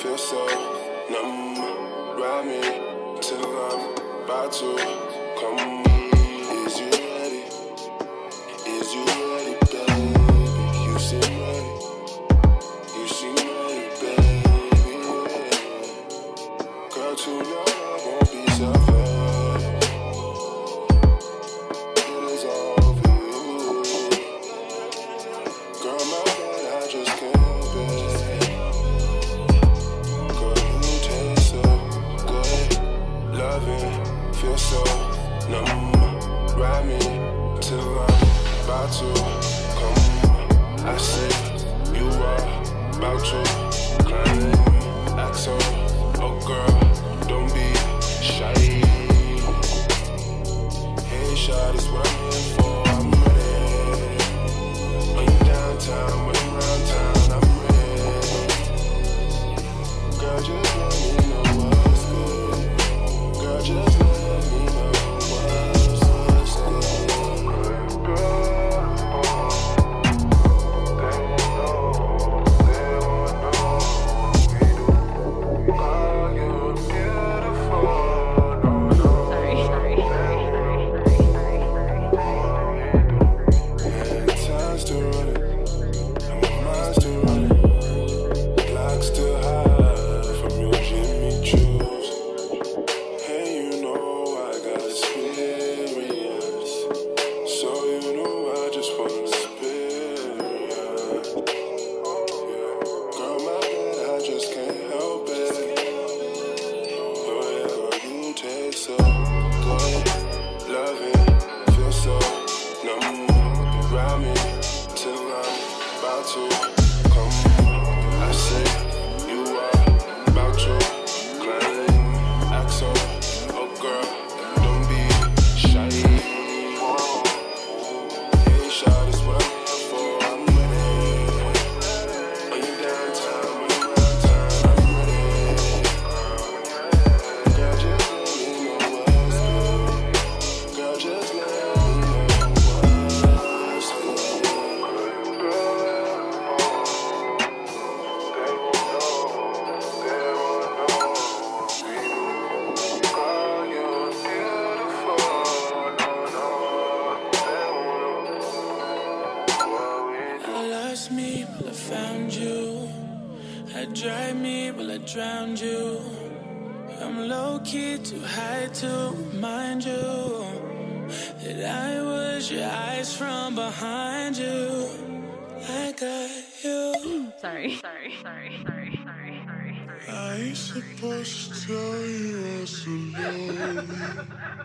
feel so numb. Ride me till I'm about to come. Is you ready? Is you ready, baby? You seem ready. You seem ready, baby. Girl, tonight I won't be selfish. Loving, feel so numb. Ride me till I'm about to come. I see you are about to climb. Axel, oh girl, don't be shy. Hey, shot is what I'm here for. About Lost me, but I found you. I dried me, but I drowned you. I'm low key too high to remind you that I was your eyes from behind you. I got you. Sorry. Sorry. Sorry. Sorry. Sorry. Sorry. I ain't supposed to tell you what to do.